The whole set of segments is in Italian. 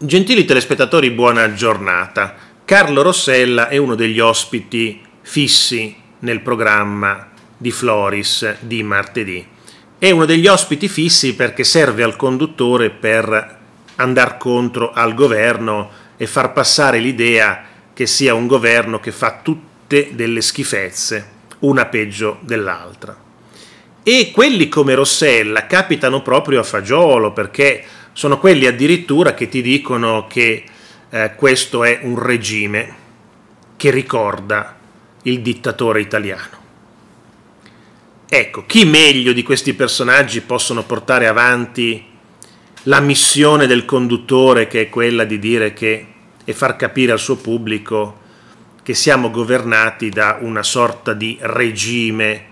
Gentili telespettatori, buona giornata. Carlo Rossella è uno degli ospiti fissi nel programma di Floris di martedì. È uno degli ospiti fissi perché serve al conduttore per andare contro al governo e far passare l'idea che sia un governo che fa tutte delle schifezze, una peggio dell'altra. E quelli come Rossella capitano proprio a fagiolo perché sono quelli addirittura che ti dicono che eh, questo è un regime che ricorda il dittatore italiano. Ecco, chi meglio di questi personaggi possono portare avanti la missione del conduttore che è quella di dire che e far capire al suo pubblico che siamo governati da una sorta di regime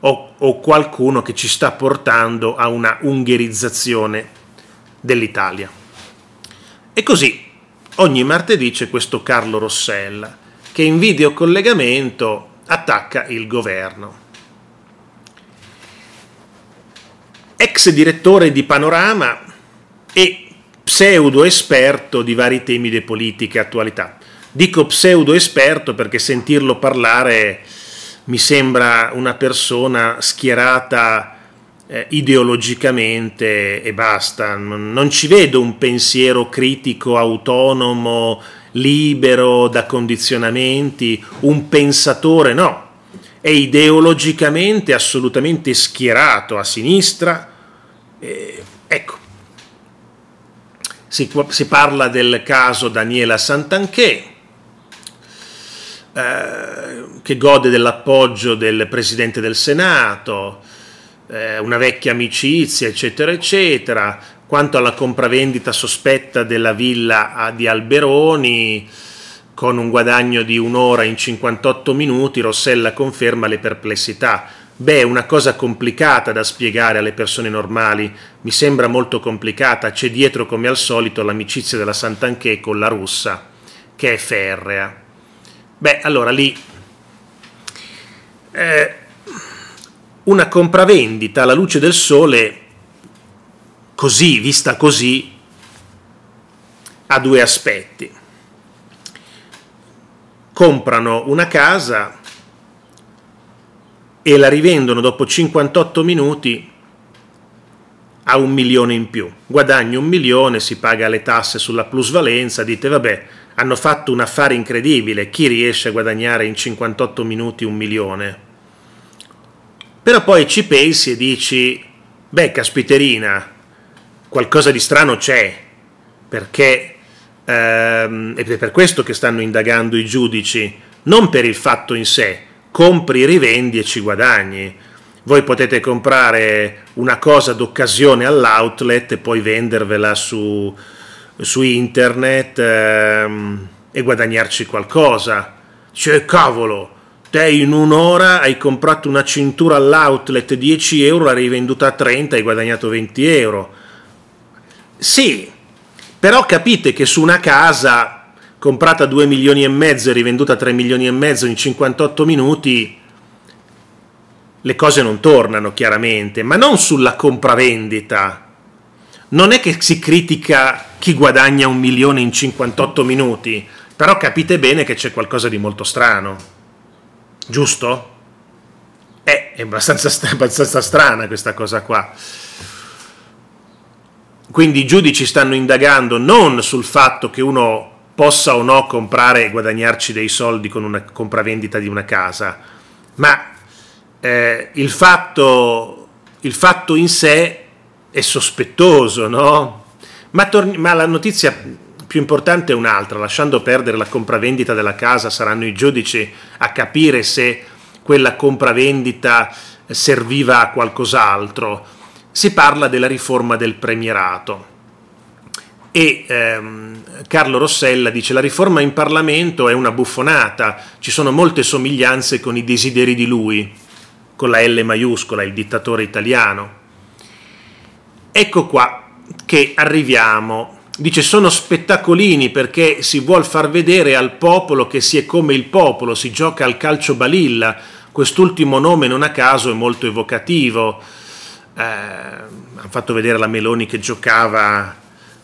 o, o qualcuno che ci sta portando a una ungherizzazione dell'Italia. E così ogni martedì c'è questo Carlo Rossella che in videocollegamento attacca il governo. Ex direttore di Panorama e pseudo esperto di vari temi di politica e attualità. Dico pseudo esperto perché sentirlo parlare mi sembra una persona schierata eh, ideologicamente e basta. Non ci vedo un pensiero critico, autonomo, libero da condizionamenti, un pensatore, no. È ideologicamente assolutamente schierato a sinistra. Eh, ecco. Si, si, parla del caso Daniela Santanché, eh, che gode dell'appoggio del Presidente del Senato, eh, una vecchia amicizia, eccetera, eccetera. Quanto alla compravendita sospetta della villa di Alberoni, con un guadagno di un'ora in 58 minuti, Rossella conferma le perplessità. Beh, una cosa complicata da spiegare alle persone normali, mi sembra molto complicata, c'è dietro come al solito l'amicizia della Sant'Anché con la russa, che è ferrea. Beh, allora lì... Eh, una compravendita alla luce del sole, così, vista così, ha due aspetti. Comprano una casa e la rivendono dopo 58 minuti a un milione in più. Guadagni un milione, si paga le tasse sulla plusvalenza, dite vabbè, hanno fatto un affare incredibile, chi riesce a guadagnare in 58 minuti un milione? Però poi ci pensi e dici, beh, caspiterina, qualcosa di strano c'è, perché ehm, è per questo che stanno indagando i giudici, non per il fatto in sé, compri, rivendi e ci guadagni. Voi potete comprare una cosa d'occasione all'outlet e poi vendervela su, su internet ehm, e guadagnarci qualcosa. Cioè, cavolo, Te in un'ora hai comprato una cintura all'outlet 10 euro, l'hai rivenduta a 30 e hai guadagnato 20 euro. Sì, però capite che su una casa comprata a 2 milioni e mezzo e rivenduta a 3 milioni e mezzo in 58 minuti, le cose non tornano chiaramente, ma non sulla compravendita. Non è che si critica chi guadagna un milione in 58 minuti, però capite bene che c'è qualcosa di molto strano. Giusto? Eh, è abbastanza, abbastanza strana questa cosa qua. Quindi i giudici stanno indagando non sul fatto che uno possa o no comprare e guadagnarci dei soldi con una compravendita di una casa, ma eh, il, fatto, il, fatto, in sé è sospettoso, no? Ma, ma la notizia più importante è un'altra, lasciando perdere la compravendita della casa, saranno i giudici a capire se quella compravendita serviva a qualcos'altro. Si parla della riforma del premierato. E ehm, Carlo Rossella dice la riforma in Parlamento è una buffonata, ci sono molte somiglianze con i desideri di lui, con la L maiuscola, il dittatore italiano. Ecco qua che arriviamo Dice sono spettacolini perché si vuol far vedere al popolo che si è come il popolo, si gioca al calcio balilla, quest'ultimo nome non a caso è molto evocativo. Eh, hanno fatto vedere la Meloni che giocava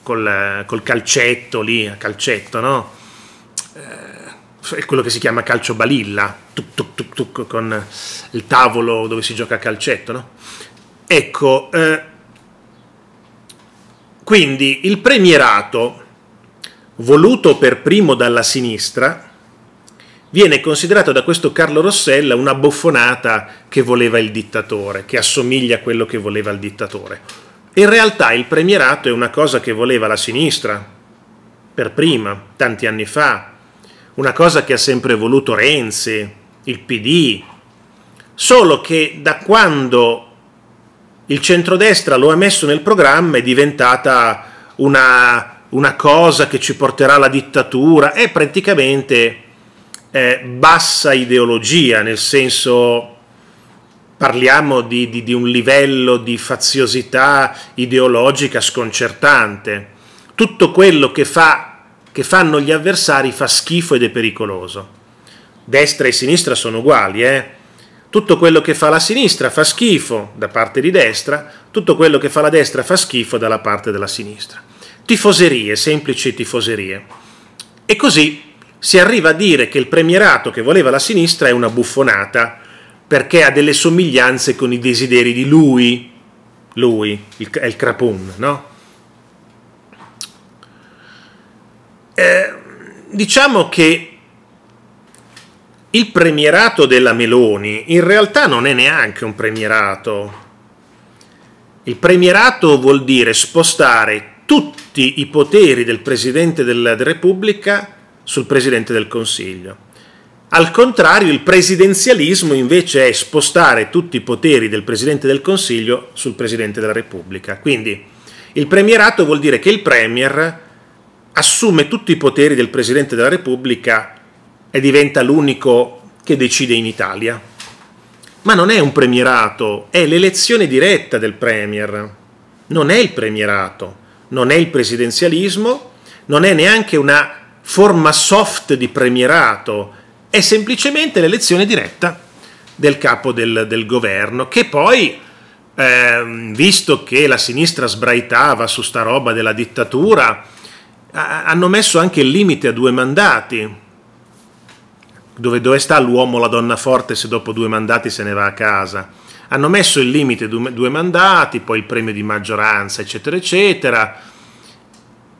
col, col calcetto lì, a calcetto, no? Eh, è quello che si chiama calcio balilla, tuc, tuc, tuc, tuc, con il tavolo dove si gioca a calcetto, no? Ecco, eh, quindi il premierato, voluto per primo dalla sinistra, viene considerato da questo Carlo Rossella una buffonata che voleva il dittatore, che assomiglia a quello che voleva il dittatore. In realtà il premierato è una cosa che voleva la sinistra, per prima, tanti anni fa, una cosa che ha sempre voluto Renzi, il PD, solo che da quando il centrodestra lo ha messo nel programma è diventata una, una cosa che ci porterà alla dittatura, è praticamente eh, bassa ideologia, nel senso parliamo di, di, di, un livello di faziosità ideologica sconcertante. Tutto quello che, fa, che fanno gli avversari fa schifo ed è pericoloso. Destra e sinistra sono uguali, eh? Tutto quello che fa la sinistra fa schifo da parte di destra, tutto quello che fa la destra fa schifo dalla parte della sinistra. Tifoserie, semplici tifoserie. E così si arriva a dire che il premierato che voleva la sinistra è una buffonata perché ha delle somiglianze con i desideri di lui, lui, il, è il Crapun, no? Eh, diciamo che il premierato della Meloni in realtà non è neanche un premierato. Il premierato vuol dire spostare tutti i poteri del Presidente della Repubblica sul Presidente del Consiglio. Al contrario, il presidenzialismo invece è spostare tutti i poteri del Presidente del Consiglio sul Presidente della Repubblica. Quindi il premierato vuol dire che il Premier assume tutti i poteri del Presidente della Repubblica e diventa l'unico che decide in Italia. Ma non è un premierato, è l'elezione diretta del Premier. Non è il premierato, non è il presidenzialismo, non è neanche una forma soft di premierato, è semplicemente l'elezione diretta del capo del, del governo, che poi, eh, visto che la sinistra sbraitava su sta roba della dittatura, hanno messo anche il limite a due mandati. Dove, dove sta l'uomo, la donna forte se dopo due mandati se ne va a casa? Hanno messo il limite due mandati, poi il premio di maggioranza, eccetera, eccetera.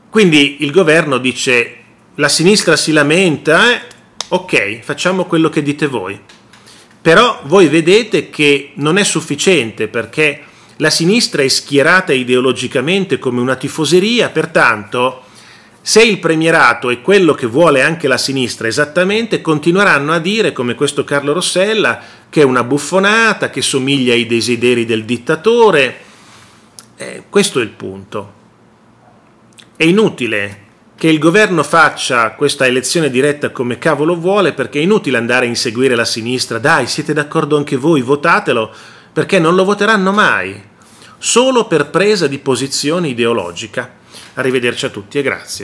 Quindi il governo dice la sinistra si lamenta, eh? ok, facciamo quello che dite voi. Però voi vedete che non è sufficiente perché la sinistra è schierata ideologicamente come una tifoseria, pertanto se il premierato è quello che vuole anche la sinistra esattamente, continueranno a dire, come questo Carlo Rossella, che è una buffonata, che somiglia ai desideri del dittatore. Eh, questo è il punto. È inutile che il governo faccia questa elezione diretta come cavolo vuole perché è inutile andare a inseguire la sinistra, dai siete d'accordo anche voi, votatelo, perché non lo voteranno mai, solo per presa di posizione ideologica. Arrivederci a tutti e grazie.